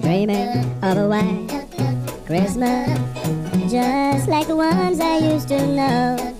Dreaming of a white Christmas, just like the ones I used to know.